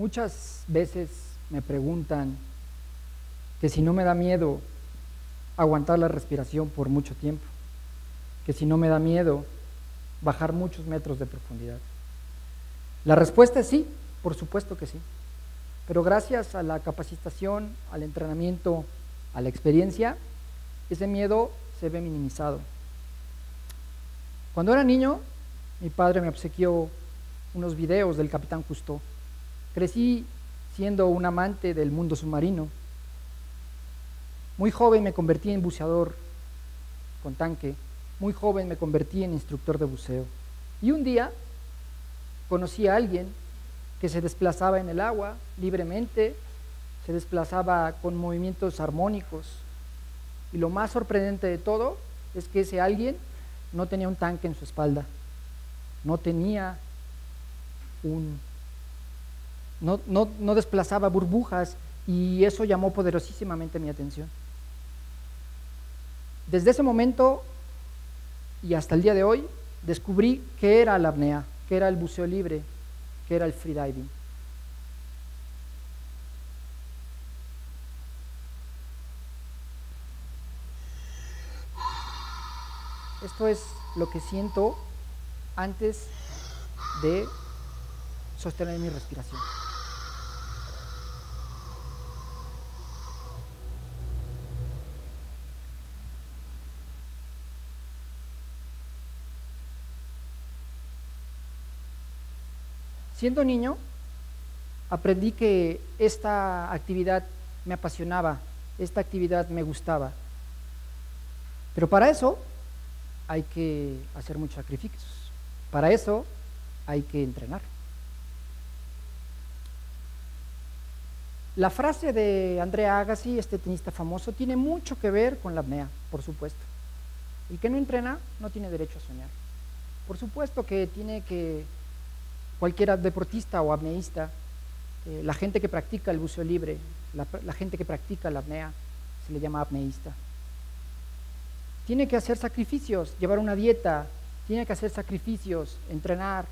Muchas veces me preguntan que si no me da miedo aguantar la respiración por mucho tiempo, que si no me da miedo bajar muchos metros de profundidad. La respuesta es sí, por supuesto que sí. Pero gracias a la capacitación, al entrenamiento, a la experiencia, ese miedo se ve minimizado. Cuando era niño, mi padre me obsequió unos videos del capitán Cousteau. Crecí siendo un amante del mundo submarino. Muy joven me convertí en buceador con tanque. Muy joven me convertí en instructor de buceo. Y un día conocí a alguien que se desplazaba en el agua libremente, se desplazaba con movimientos armónicos. Y lo más sorprendente de todo es que ese alguien no tenía un tanque en su espalda, no tenía un no, no, desplazaba burbujas y eso llamó poderosísimamente mi atención. Desde ese momento y hasta el día de hoy descubrí qué era la apnea, qué era el buceo libre, qué era el freediving. Esto es lo que siento antes de sostener mi respiración. Siendo niño, aprendí que esta actividad me apasionaba, esta actividad me gustaba. Pero para eso hay que hacer muchos sacrificios. Para eso hay que entrenar. La frase de Andrea Agassi, este tenista famoso, tiene mucho que ver con la apnea, por supuesto. El que no entrena no tiene derecho a soñar. Por supuesto que tiene que cualquier deportista o apneísta, eh, la gente que practica el buceo libre, la, gente que practica la apnea, se le llama apneísta. Tiene que hacer sacrificios, llevar una dieta, tiene que hacer sacrificios, entrenar,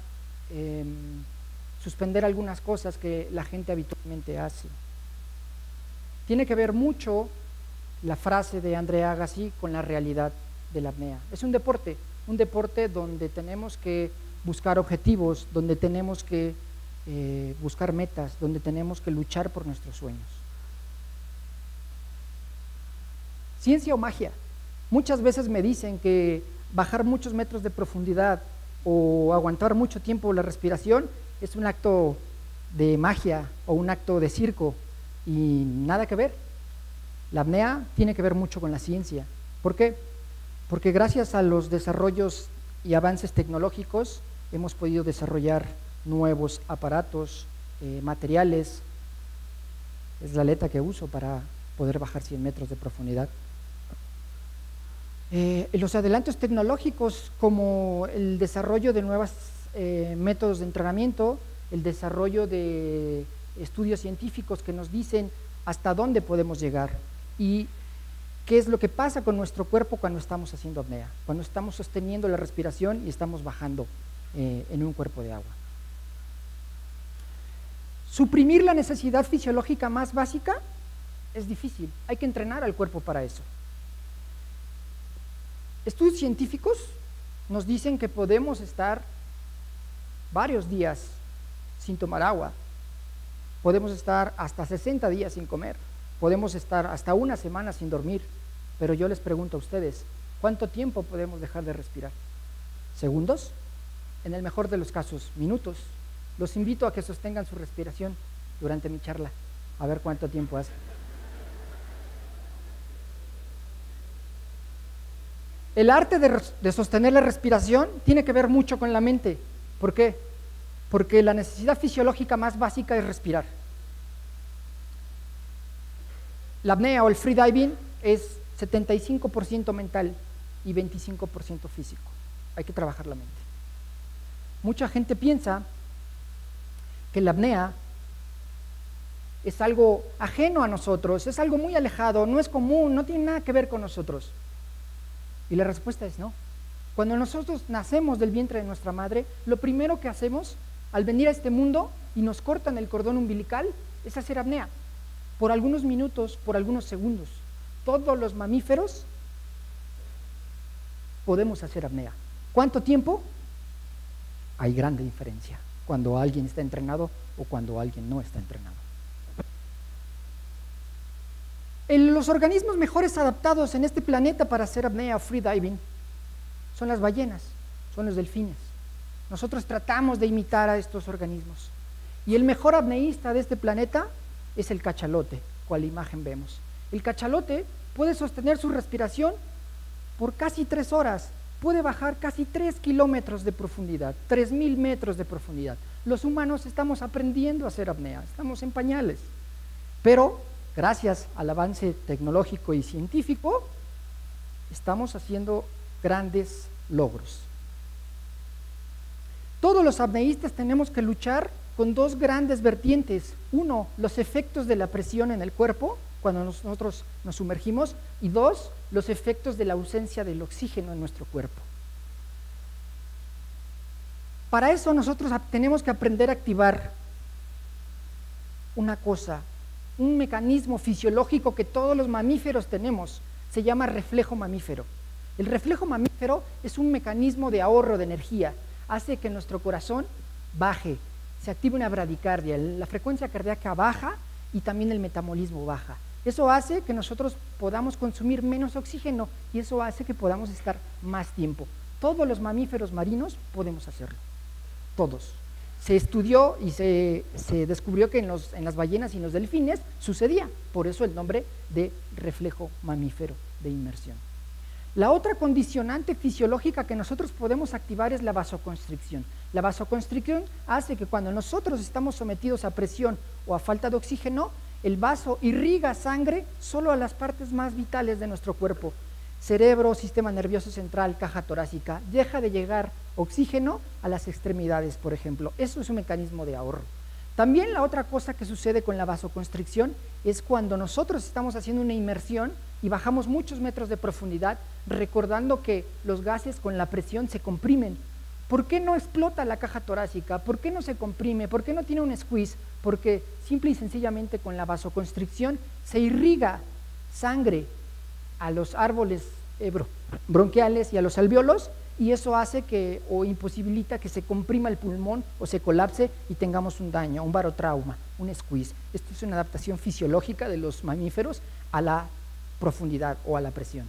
em, suspender algunas cosas que la gente habitualmente hace. Tiene que ver mucho la frase de Andrea Agassi con la realidad de la apnea. Es un deporte, un deporte donde tenemos que buscar objetivos, donde tenemos que eh, buscar metas, donde tenemos que luchar por nuestros sueños. Ciencia o magia. Muchas veces me dicen que bajar muchos metros de profundidad o aguantar mucho tiempo la respiración es un acto de magia o un acto de circo y nada que ver. La apnea tiene que ver mucho con la ciencia. ¿Por qué? Porque gracias a los desarrollos y avances tecnológicos hemos podido desarrollar nuevos aparatos, eh, materiales. Es la aleta que uso para poder bajar 100 metros de profundidad. Eh, los adelantos tecnológicos como el desarrollo de nuevos eh, métodos de entrenamiento, el desarrollo de estudios científicos que nos dicen hasta dónde podemos llegar y qué es lo que pasa con nuestro cuerpo cuando estamos haciendo apnea, cuando estamos sosteniendo la respiración y estamos bajando eh, en un cuerpo de agua. Suprimir la necesidad fisiológica más básica es difícil, hay que entrenar al cuerpo para eso. Estudios científicos nos dicen que podemos estar varios días sin tomar agua, podemos estar hasta 60 días sin comer, podemos estar hasta una semana sin dormir, pero yo les pregunto a ustedes, ¿cuánto tiempo podemos dejar de respirar? ¿Segundos? En el mejor de los casos, minutos. Los invito a que sostengan su respiración durante mi charla, a ver cuánto tiempo hace. El arte de, sostener la respiración tiene que ver mucho con la mente. ¿Por qué? Porque la necesidad fisiológica más básica es respirar. La apnea o el freediving es 75% mental y 25% físico. Hay que trabajar la mente. Mucha gente piensa que la apnea es algo ajeno a nosotros, es algo muy alejado, no es común, no tiene nada que ver con nosotros. Y la respuesta es no. Cuando nosotros nacemos del vientre de nuestra madre, lo primero que hacemos al venir a este mundo y nos cortan el cordón umbilical, es hacer apnea. Por algunos minutos, por algunos segundos. Todos los mamíferos podemos hacer apnea. ¿Cuánto tiempo? Hay grande diferencia cuando alguien está entrenado o cuando alguien no está entrenado. los organismos mejores adaptados en este planeta para hacer apnea freediving son las ballenas, son los delfines. Nosotros tratamos de imitar a estos organismos. Y el mejor apneísta de este planeta es el cachalote, cual imagen vemos. El cachalote puede sostener su respiración por casi tres horas, puede bajar casi tres kilómetros de profundidad, tres mil metros de profundidad. Los humanos estamos aprendiendo a hacer apnea, estamos en pañales. Pero gracias al avance tecnológico y científico, estamos haciendo grandes logros. Todos los apneístas tenemos que luchar con dos grandes vertientes. Uno, los efectos de la presión en el cuerpo cuando nosotros nos sumergimos y dos, los efectos de la ausencia del oxígeno en nuestro cuerpo. Para eso nosotros tenemos que aprender a activar una cosa un mecanismo fisiológico que todos los mamíferos tenemos, se llama reflejo mamífero. El reflejo mamífero es un mecanismo de ahorro de energía, hace que nuestro corazón baje, se active una bradicardia, la frecuencia cardíaca baja y también el metabolismo baja. Eso hace que nosotros podamos consumir menos oxígeno y eso hace que podamos estar más tiempo. Todos los mamíferos marinos podemos hacerlo, todos se estudió y se, descubrió que en, las ballenas y en los delfines sucedía, por eso el nombre de reflejo mamífero de inmersión. La otra condicionante fisiológica que nosotros podemos activar es la vasoconstricción. La vasoconstricción hace que cuando nosotros estamos sometidos a presión o a falta de oxígeno, el vaso irriga sangre solo a las partes más vitales de nuestro cuerpo, cerebro, sistema nervioso central, caja torácica, deja de llegar oxígeno a las extremidades, por ejemplo. Eso es un mecanismo de ahorro. También la otra cosa que sucede con la vasoconstricción es cuando nosotros estamos haciendo una inmersión y bajamos muchos metros de profundidad, recordando que los gases con la presión se comprimen. ¿Por qué no explota la caja torácica? ¿Por qué no se comprime? ¿Por qué no tiene un squeeze? Porque simple y sencillamente con la vasoconstricción se irriga sangre a los árboles eh, bronquiales y a los alveolos y eso hace que o imposibilita que se comprima el pulmón o se colapse y tengamos un daño, un barotrauma, un squeeze. Esto es una adaptación fisiológica de los mamíferos a la profundidad o a la presión.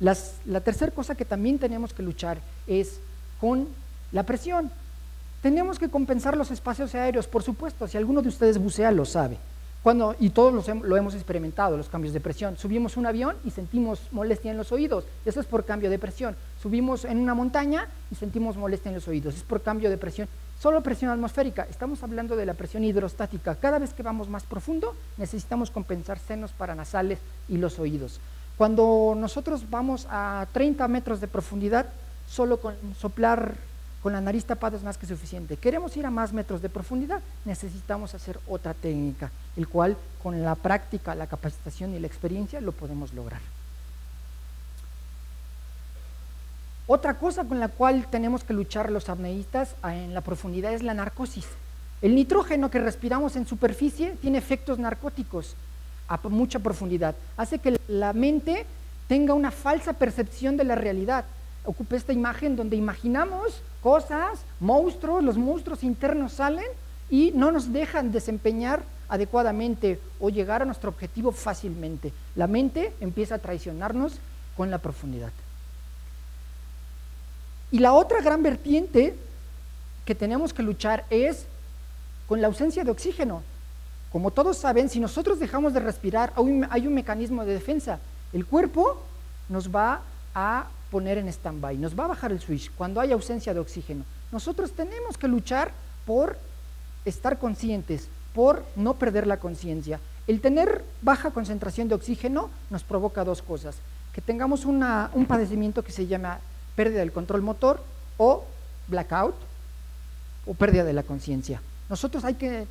la tercera cosa que también tenemos que luchar es con la presión. Tenemos que compensar los espacios aéreos, por supuesto, si alguno de ustedes bucea lo sabe y todos lo hemos experimentado, los cambios de presión. Subimos un avión y sentimos molestia en los oídos. Eso es por cambio de presión. Subimos en una montaña y sentimos molestia en los oídos. Es por cambio de presión. Solo presión atmosférica. Estamos hablando de la presión hidrostática. Cada vez que vamos más profundo, necesitamos compensar senos paranasales y los oídos. Cuando nosotros vamos a 30 metros de profundidad, solo con soplar con la nariz tapada es más que suficiente. Queremos ir a más metros de profundidad, necesitamos hacer otra técnica, el cual con la práctica, la capacitación y la experiencia lo podemos lograr. Otra cosa con la cual tenemos que luchar los apneístas en la profundidad es la narcosis. El nitrógeno que respiramos en superficie tiene efectos narcóticos a mucha profundidad. Hace que la mente tenga una falsa percepción de la realidad. Ocupe esta imagen donde imaginamos cosas, monstruos, los monstruos internos salen y no nos dejan desempeñar adecuadamente o llegar a nuestro objetivo fácilmente. La mente empieza a traicionarnos con la profundidad. Y la otra gran vertiente que tenemos que luchar es con la ausencia de oxígeno. Como todos saben, si nosotros dejamos de respirar, hay un mecanismo de defensa. El cuerpo nos va a poner en stand-by, nos va a bajar el switch cuando hay ausencia de oxígeno. Nosotros tenemos que luchar por estar conscientes, por no perder la conciencia. El tener baja concentración de oxígeno nos provoca dos cosas, que tengamos un padecimiento que se llama pérdida del control motor o blackout o pérdida de la conciencia. Nosotros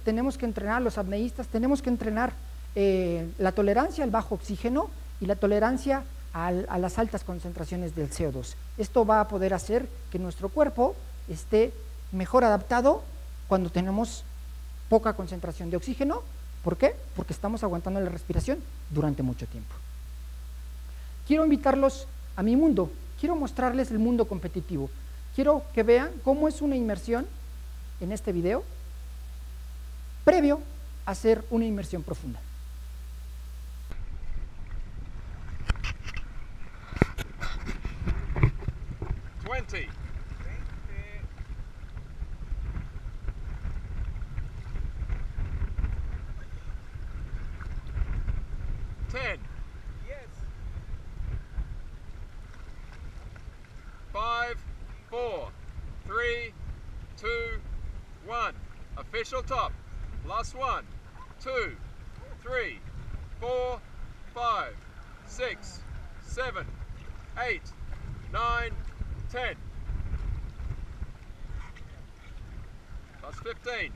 tenemos que entrenar, los apneístas, tenemos que entrenar eh, la tolerancia al bajo oxígeno y la tolerancia a las altas concentraciones del CO2. Esto va a poder hacer que nuestro cuerpo esté mejor adaptado cuando tenemos poca concentración de oxígeno. ¿Por qué? Porque estamos aguantando la respiración durante mucho tiempo. Quiero invitarlos a mi mundo, quiero mostrarles el mundo competitivo. Quiero que vean cómo es una inmersión en este video previo a hacer una inmersión profunda. Ten. Yes. Five, four, three, two, one. Official top. Last one, two, three, four, five, six, seven, eight, nine, ten. Plus 15.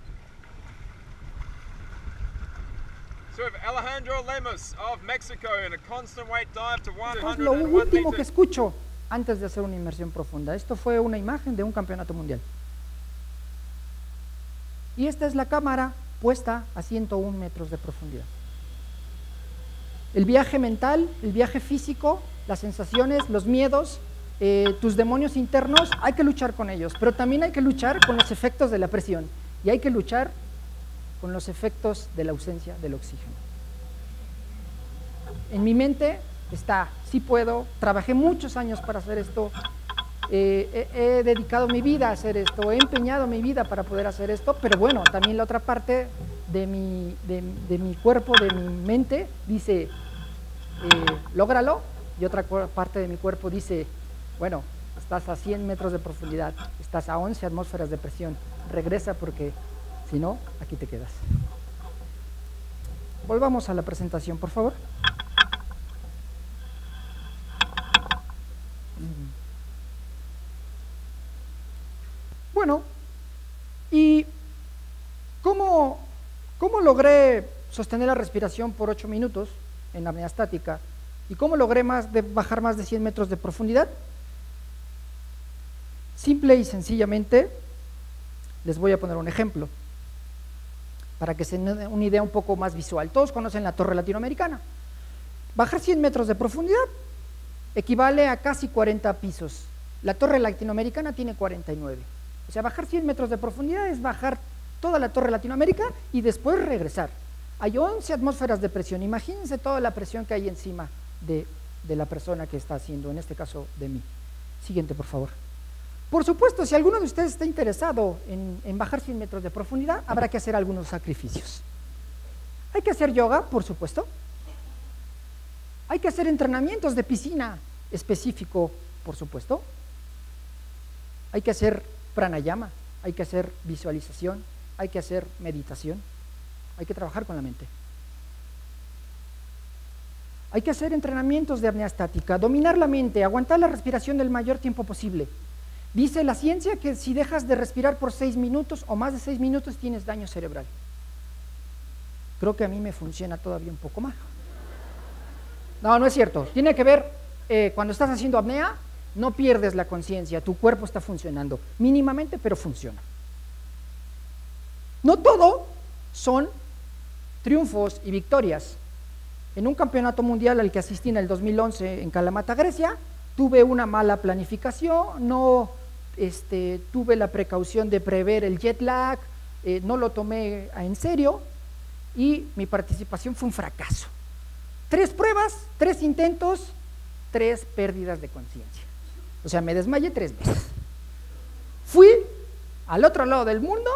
Serve Alejandro Lemus of Mexico in a constant weight dive to Esto es lo 101 último que escucho antes de hacer una inmersión profunda. Esto fue una imagen de un campeonato mundial. Y esta es la cámara puesta a 101 metros de profundidad. El viaje mental, el viaje físico, las sensaciones, los miedos, eh, tus demonios internos, hay que luchar con ellos, pero también hay que luchar con los efectos de la presión y hay que luchar con los efectos de la ausencia del oxígeno. En mi mente está, sí puedo, trabajé muchos años para hacer esto, eh, he, he dedicado mi vida a hacer esto, he empeñado mi vida para poder hacer esto, pero bueno, también la otra parte de mi, de, mi cuerpo, de mi mente, dice, eh, lógralo, y otra parte de mi cuerpo dice, bueno, estás a 100 metros de profundidad, estás a 11 atmósferas de presión, regresa porque si no, aquí te quedas. Volvamos a la presentación, por favor. ¿Y cómo, cómo logré sostener la respiración por 8 minutos en apnea estática? ¿Y cómo logré más de, bajar más de 100 metros de profundidad? Simple y sencillamente, les voy a poner un ejemplo para que se den una idea un poco más visual. Todos conocen la torre latinoamericana. Bajar 100 metros de profundidad equivale a casi 40 pisos. La torre latinoamericana tiene 49. O sea, bajar 100 metros de profundidad es bajar toda la torre latinoamericana y después regresar. Hay 11 atmósferas de presión. Imagínense toda la presión que hay encima de, de la persona que está haciendo, en este caso de mí. Siguiente, por favor. Por supuesto, si alguno de ustedes está interesado en, en, bajar 100 metros de profundidad, habrá que hacer algunos sacrificios. Hay que hacer yoga, por supuesto. Hay que hacer entrenamientos de piscina específico, por supuesto. Hay que hacer pranayama, hay que hacer visualización, hay que hacer meditación, hay que trabajar con la mente. Hay que hacer entrenamientos de apnea estática, dominar la mente, aguantar la respiración el mayor tiempo posible. Dice la ciencia que si dejas de respirar por seis minutos o más de seis minutos tienes daño cerebral. Creo que a mí me funciona todavía un poco más. No, no es cierto. Tiene que ver, eh, cuando estás haciendo apnea, no pierdes la conciencia, tu cuerpo está funcionando, mínimamente, pero funciona. No todo son triunfos y victorias. En un campeonato mundial al que asistí en el 2011 en Kalamata, Grecia, tuve una mala planificación, no este, tuve la precaución de prever el jet lag, eh, no lo tomé en serio y mi participación fue un fracaso. Tres pruebas, tres intentos, tres pérdidas de conciencia. O sea, me desmayé tres veces. Fui al otro lado del mundo,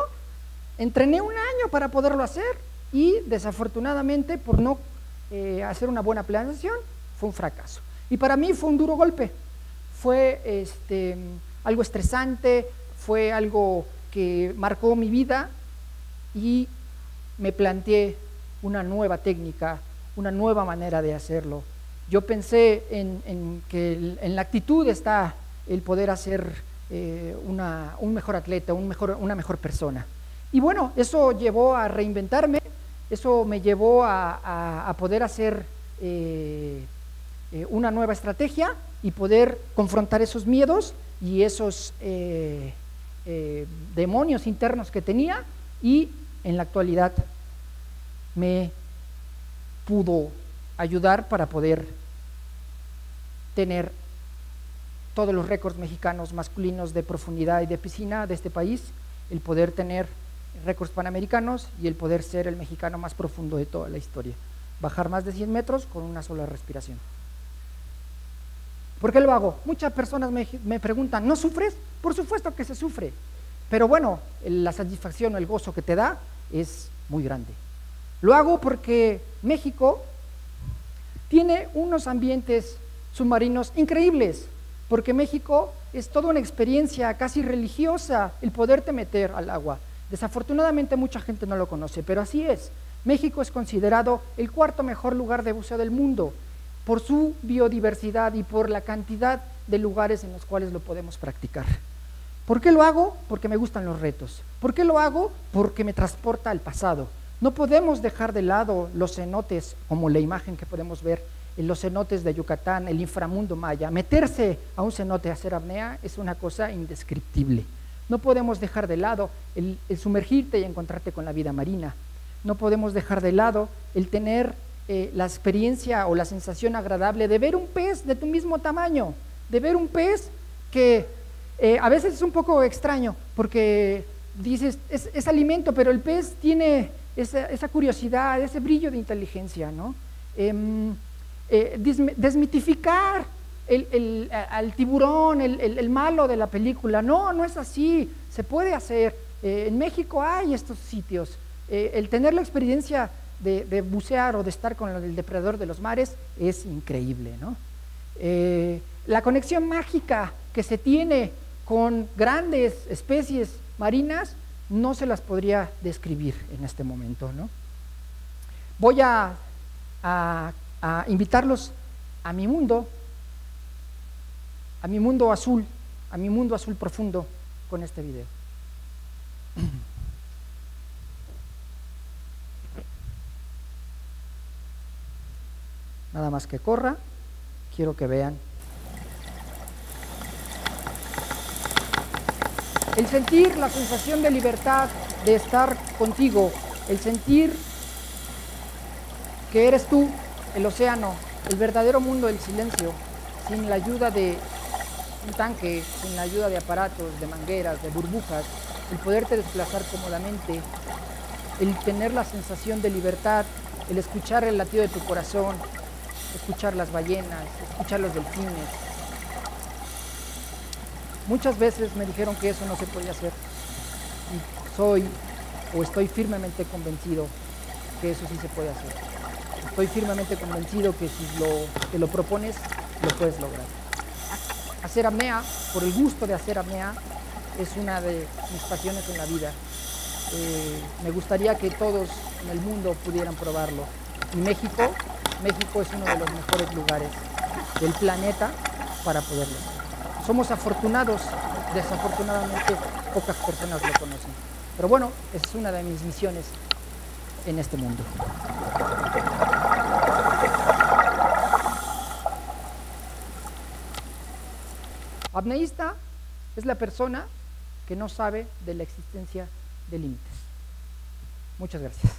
entrené un año para poderlo hacer y desafortunadamente por no eh, hacer una buena planeación fue un fracaso. Y para mí fue un duro golpe, fue este, algo estresante, fue algo que marcó mi vida y me planteé una nueva técnica, una nueva manera de hacerlo. Yo pensé en, que en la actitud está el poder hacer eh, una, un mejor atleta, un mejor, una mejor persona. Y bueno, eso llevó a reinventarme, eso me llevó a, a, poder hacer eh, eh, una nueva estrategia y poder confrontar esos miedos y esos demonios internos que tenía y en la actualidad me pudo ayudar para poder tener todos los récords mexicanos masculinos de profundidad y de piscina de este país, el poder tener récords panamericanos y el poder ser el mexicano más profundo de toda la historia. Bajar más de 100 metros con una sola respiración. ¿Por qué lo hago? Muchas personas me, me preguntan, ¿no sufres? Por supuesto que se sufre, pero bueno, la satisfacción o el gozo que te da es muy grande. Lo hago porque México tiene unos ambientes submarinos increíbles, porque México es toda una experiencia casi religiosa el poderte meter al agua. Desafortunadamente mucha gente no lo conoce, pero así es. México es considerado el cuarto mejor lugar de buceo del mundo por su biodiversidad y por la cantidad de lugares en los cuales lo podemos practicar. ¿Por qué lo hago? Porque me gustan los retos. ¿Por qué lo hago? Porque me transporta al pasado. No podemos dejar de lado los cenotes, como la imagen que podemos ver en los cenotes de Yucatán, el inframundo maya. Meterse a un cenote a hacer apnea es una cosa indescriptible. No podemos dejar de lado el, sumergirte y encontrarte con la vida marina. No podemos dejar de lado el tener eh, la experiencia o la sensación agradable de ver un pez de tu mismo tamaño, de ver un pez que eh, a veces es un poco extraño porque dices, es alimento, pero el pez tiene esa, curiosidad, ese brillo de inteligencia, ¿no? Em, eh, desmitificar al tiburón, el, malo de la película. No, no es así, se puede hacer. Eh, en México hay estos sitios. Eh, el tener la experiencia de, bucear o de estar con el depredador de los mares es increíble, ¿no? la conexión mágica que se tiene con grandes especies marinas no se las podría describir en este momento. ¿no? Voy a, a invitarlos a mi mundo, a mi mundo azul, a mi mundo azul profundo con este video. Nada más que corra, quiero que vean El sentir la sensación de libertad de estar contigo, el sentir que eres tú, el océano, el verdadero mundo del silencio, sin la ayuda de un tanque, sin la ayuda de aparatos, de mangueras, de burbujas, el poderte desplazar cómodamente, el tener la sensación de libertad, el escuchar el latido de tu corazón, escuchar las ballenas, escuchar los delfines, Muchas veces me dijeron que eso no se podía hacer y soy o estoy firmemente convencido que eso sí se puede hacer. Estoy firmemente convencido que si lo, te lo propones, lo puedes lograr. Hacer apnea, por el gusto de hacer apnea, es una de mis pasiones en la vida. Eh, me gustaría que todos en el mundo pudieran probarlo. Y México, México es uno de los mejores lugares del planeta para poderlo hacer. Somos afortunados, desafortunadamente pocas personas lo conocen. Pero bueno, es una de mis misiones en este mundo. Apneísta es la persona que no sabe de la existencia de límites. Muchas gracias.